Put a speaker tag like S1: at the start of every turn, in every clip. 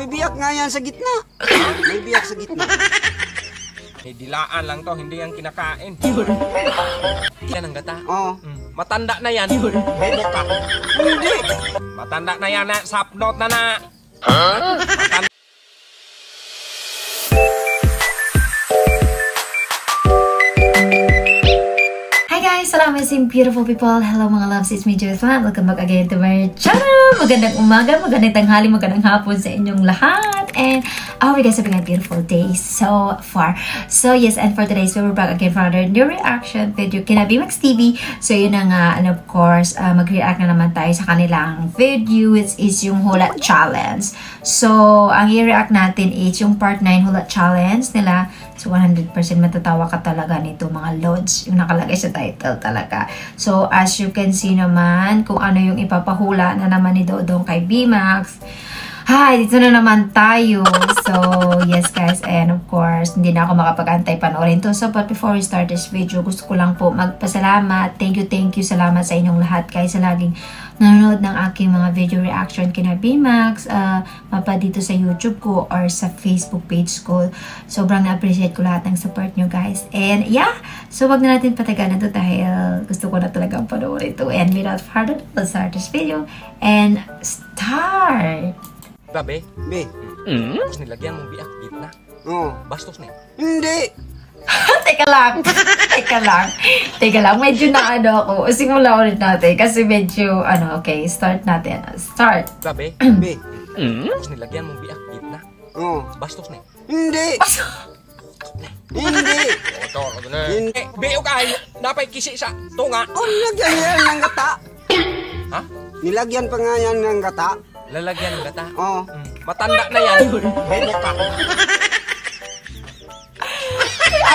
S1: May biyak nga yan sa gitna. May biyak sa gitna.
S2: Eh, dilaan lang to, hindi yan kinakain. Yan ang gata.
S1: Oo.
S2: Mm, Matanda na yan. Pa.
S1: Hindi.
S2: Matanda na yan na. Sapnot na na.
S3: Hi guys! Sa beautiful people! Hello mga loves! It's me, Joyce Fan. Welcome back again to my channel! Magandang umaga, magandang tanghali, magandang hapon sa inyong lahat! And I hope you guys having a beautiful day so far. So yes, and for today's video, we're back again for another new reaction video kina BMAX TV. So yun na nga, and of course, uh, mag-react na naman tayo sa kanilang video. It is yung Hula Challenge. So, ang i-react natin is yung part 9 Hula Challenge nila. So, 100% matatawa ka talaga nito mga lods. Yung nakalagay sa title talaga. So, as you can see naman, kung ano yung ipapahula na naman ni Dodong kay B-Max. Hi, dito na naman tayo. So, yes guys, and of course, hindi na ako makapag-antay panoorin to. So, but before we start this video, gusto ko lang po magpasalamat. Thank you, thank you. Salamat sa inyong lahat guys sa laging nanonood ng aking mga video reaction kina B-Max, uh, mapa dito sa YouTube ko or sa Facebook page ko. Sobrang na-appreciate ko lahat ng support nyo guys. And yeah, so wag na natin patagalan to dahil gusto ko na talagang panoorin ito. And without further ado, let's start this video and start!
S2: Gabi.
S1: Be.
S2: Tapos nilagyan mong biak gitna.
S1: Oo.
S2: Bastos na.
S1: Hindi.
S3: Teka lang. Teka lang. Teka lang. Medyo na ano ako. Simula ulit natin. Kasi medyo, ano, okay. Start natin. Start.
S2: Gabi.
S1: Be.
S2: Tapos nilagyan mong biak gitna.
S1: Oo.
S2: Bastos na eh.
S1: Hindi. Hindi.
S2: Oto, oto na.
S1: Hindi.
S2: Eh, biyo ka. Napay kisi sa tunga.
S1: Oh, nilagyan yan ng gata.
S2: Ha?
S1: Nilagyan pa nga yan ng gata.
S2: Lalagyan ng gata.
S1: Oo.
S2: Mm, Matanda na yan. Bebe pa.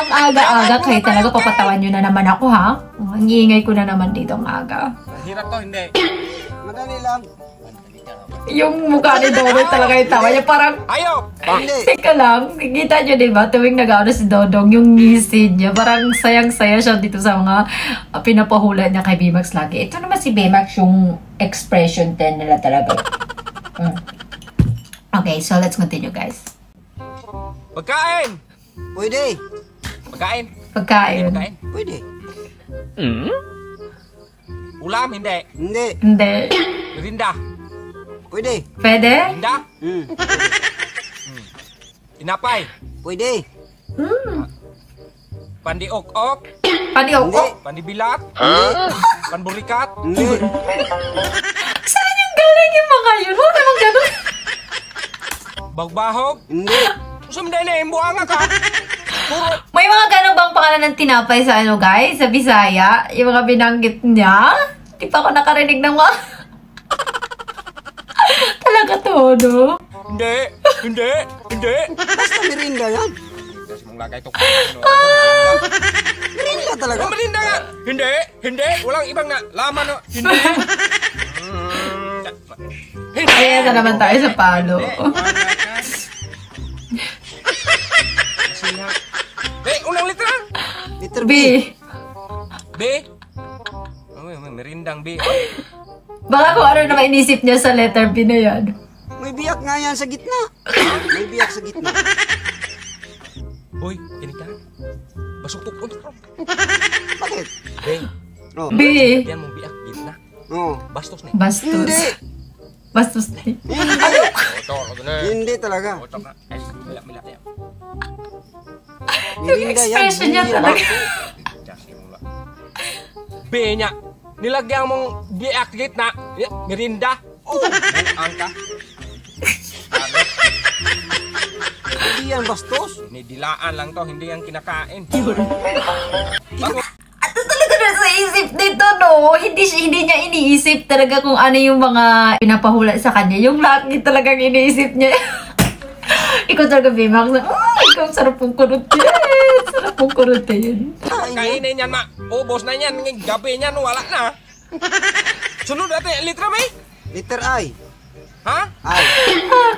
S3: Ang aga-aga kayo talaga. Papatawan nyo na naman ako, ha? Oh, Ang iingay ko na naman dito ang aga.
S2: Hirap to, hindi.
S1: Madali lang.
S3: Yung mukha ni Dodong talaga yung tawa niya. Parang,
S2: Ayo!
S1: Hindi.
S3: teka lang. Kita nyo, di ba? Tuwing nag-ano si Dodong, yung ngisin niya. Parang sayang-saya siya dito sa mga uh, pinapahula niya kay Bimax lagi. Ito naman si Bimax yung expression 10 nila talaga. Mm. Okay, so let's continue, guys.
S2: Pagkain!
S1: Pwede.
S2: Pagkain.
S3: Pagkain.
S2: Pagkain.
S1: Pwede.
S2: Ulam, hindi.
S1: Hindi.
S3: Hindi.
S2: Merinda.
S1: Pwede.
S3: Pwede?
S2: Merinda.
S1: Hmm.
S2: Tinapay.
S1: Pwede.
S3: Hmm.
S2: Pandiok-ok.
S1: Hindi.
S2: Pandibilat. Panburikat.
S1: Hindi.
S3: Saan yung galing yung mga yun? Huwag naman ganun.
S2: Bagbahog.
S1: Hindi.
S2: Yung buhanga ka.
S3: May mga ganun bang pangalan ng tinapay sa ano guys? Sa Bisaya? Yung mga binanggit niya? Di pa ako nakarinig ng mga... Talaga to, no?
S2: Hindi. Hindi. Hindi.
S1: Basta merinda yan.
S2: Ito. Ano, ako,
S1: Merinda talaga.
S2: Ang merinda nga. Hindi. Hindi. Walang ibang na. Laman no. Hindi. Hindi.
S3: Ayan na naman tayo sa palo.
S1: Liter
S3: B.
S1: B.
S2: B. Oh, may merindang B.
S3: Baka kung ano naman inisip niya sa letter B na yan.
S1: May biyak nga yan sa gitna. May biyak sa gitna.
S2: Hoy, kinika. Basuktok untok ro.
S1: Bakit?
S2: B.
S1: Oh.
S3: B.
S2: Yan mong biak gitna.
S1: Oh.
S2: Bastos na.
S3: Bastos.
S1: Hindi.
S3: Bastos na.
S1: Hindi. Hindi talaga.
S2: Mila, mila. yan.
S3: Yung expression niya talaga.
S2: B niya. Nilagyan mong biak gitna. Ya, Merinda. Oh, buang ka.
S1: Hindi yan bastos.
S2: Nidilaan lang to, hindi yan kinakain.
S3: Ano talaga na sa isip nito, no? Hindi, siya- hindi niya iniisip talaga kung ano yung mga pinapahula sa kanya. Yung lagi talagang iniisip niya. ikaw talaga, na, oh, ikaw sarap pong kurutin. Sarap pong kurutin.
S2: Kainin yan, ma. Ubos na yan. Ng Gabi niyan, wala na. Sunod natin, litra eh?
S1: Liter I.
S2: Ha?
S1: I.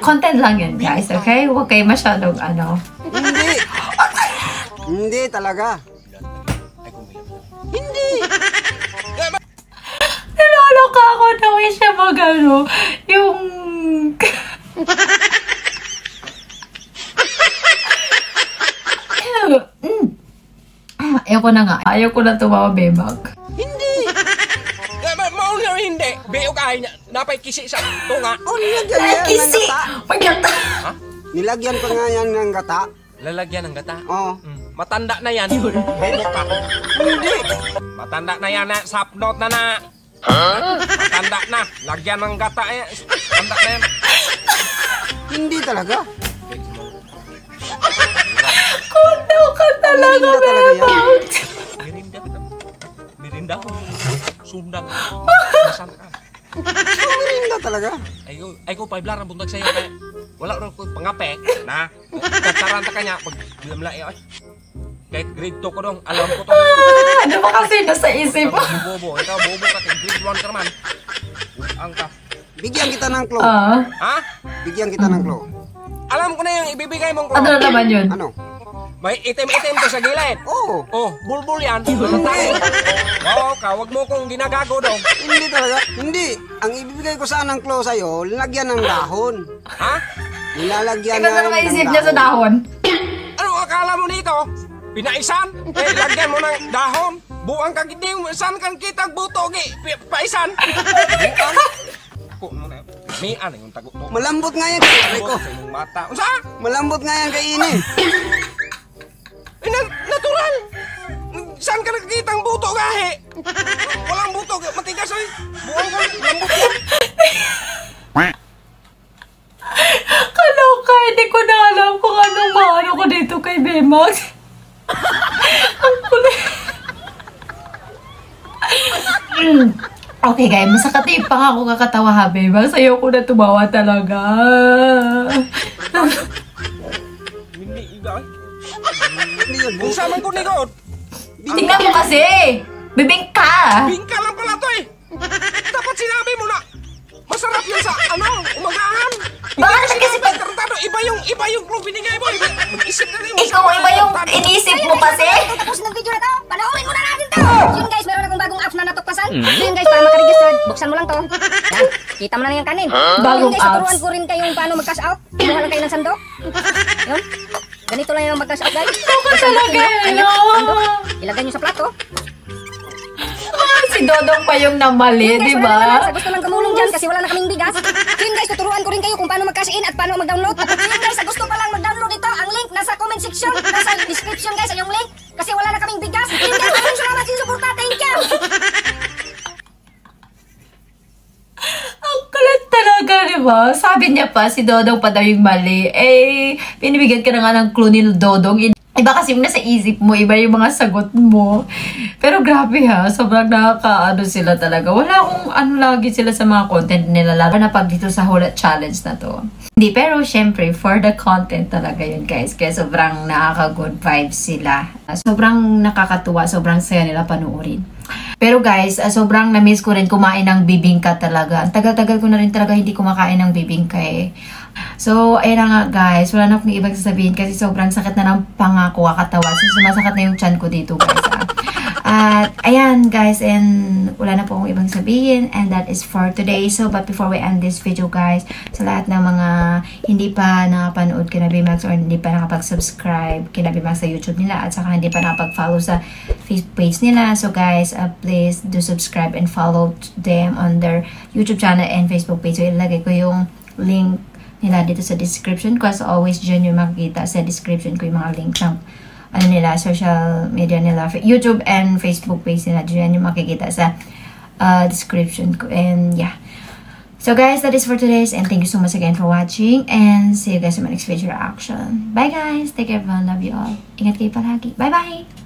S3: Content lang yun, guys, okay? Huwag kayo masyadong, ano.
S1: Hindi. Hindi talaga. Hindi.
S3: Naloloka ako na way siya mag, ano, yung... Ayaw ko na nga. Ayaw ko na tumawa, Bebak.
S1: Hindi.
S2: Eh, ma- Mao na hindi. Biyo ka niya. Napay kisi sa tunga.
S1: Oh, nilagyan
S3: Ay,
S1: yan ng
S3: kisi!
S1: gata.
S3: Magkata!
S2: Ha?
S1: Nilagyan pa nga yan ng gata.
S2: Lalagyan ng gata.
S1: Oo.
S2: Mm. Matanda na yan. Bobo ka.
S1: Hindi.
S2: Matanda na yan na. Sapnot na na. Matanda na. Lagyan ng gata eh. Tanda na yan.
S1: Hindi talaga.
S3: Kundo ka talaga,
S1: talaga yan.
S3: Bebak!
S2: Mirinda. Mirinda ko. Sundan. Masan ka.
S1: Mirinda talaga.
S2: Ay ko, ay ko pa iblar ang buntag sa'yo kaya wala rin ko pangape na tataranta ka niya pag lamlai ay kahit grade 2 ko dong alam ko to
S3: Ah, ano ba kasi nasa isip mo?
S2: ikaw bobo ikaw bobo ka grade 1 ka naman ang ka
S1: Bigyan kita ng clue.
S3: Ah,
S2: ha
S1: Bigyan kita ng clue.
S2: alam ko na yung ibibigay mong
S3: ano
S2: clue
S3: naman yun?
S1: Ano?
S2: May itim-itim to sa gilid
S1: Oo.
S2: oh bulbul yan Malatay. wow ka wag mo kong ginagago dong
S1: Hindi talaga. Hindi. Ang ibibigay ko sana ng clue sa'yo, lagyan ng dahon.
S2: ha
S1: Nilalagyan
S3: Ikaw
S1: na
S3: na
S1: ng
S3: naisip niya sa dahon.
S2: ano akala mo nito pinaisan eh lagyan mo ng dahon buang ka gidi saan kang kitag buto gi paisan buang ko mo na mi ano yung tago to
S1: Malambot nga yan kay ko. Malambot nga yan kay Ini.
S2: ay buang ko lambot yan
S3: Kaloka, hindi ko na alam kung anong maano ko dito kay Bemax. Ang kulit. Mm. Okay guys, masakati pa nga ako kakatawa ha, Bemax. Ayaw ko na tumawa talaga.
S2: man ko nigod
S3: Tingnan mo kasi! Bibing ka!
S2: bingka lang pala to eh
S3: inisip mo kasi?
S4: Tapos ng video na to, panoorin mo na natin to! Yun guys, meron akong bagong apps na natukpasan. So yun guys, para makaregister, buksan mo lang to. Yan, kita mo na yung kanin.
S3: Bagong
S4: yun guys, tuturuan
S3: apps.
S4: ko rin kayong paano mag-cash out. Kumuha lang kayo ng sandok. Yun. Ganito lang yung mag-cash out guys. Basta
S3: talaga,
S4: sandok. Ilagay nyo sa plato.
S3: Ah, si Dodong pa yung namali, di ba?
S4: Gusto lang kamulong dyan kasi wala na kaming bigas. So yun guys, tuturuan ko rin kayo kung paano mag-cash in at paano mag-download. Tapos yun section, nasa description guys, yung link. Kasi wala na kaming bigas. Yun guys, maraming salamat sa suporta. Thank you!
S3: Ang talaga, di ba? Sabi niya pa, si Dodong pa daw yung mali. Eh, pinibigyan ka na nga ng clue ni Dodong. Iba kasi yung nasa isip mo, iba yung mga sagot mo. Pero grabe ha, sobrang nakakaano sila talaga. Wala akong ano lagi sila sa mga content nila, lalo na pag dito sa whole challenge na to. Hindi, pero syempre, for the content talaga yun guys. Kaya sobrang nakaka-good vibes sila. Sobrang nakakatuwa, sobrang saya nila panuorin. Pero guys, ah, sobrang na-miss ko rin kumain ng bibingka talaga. Ang tagal-tagal ko na rin talaga hindi kumakain ng bibingka eh. So, ayun nga guys. Wala na akong ibang sasabihin kasi sobrang sakit na ng pangako kakatawa. So, sumasakit na yung chan ko dito guys. At, ayan guys, and wala na po akong ibang sabihin. And that is for today. So, but before we end this video guys, sa lahat ng mga hindi pa nakapanood kina Bimax or hindi pa nakapag-subscribe kina Bimax sa YouTube nila at saka hindi pa nakapag-follow sa Facebook page nila. So guys, uh, please do subscribe and follow them on their YouTube channel and Facebook page. So ilagay ko yung link nila dito sa description ko. As always, dyan yung makikita sa description ko yung mga link ng ano nila, social media nila, YouTube and Facebook page nila. Dyan yung makikita sa uh, description ko. And yeah. So guys, that is for today's and thank you so much again for watching and see you guys in my next video reaction. Bye guys! Take care everyone. Love you all. Ingat kayo palagi. Bye bye!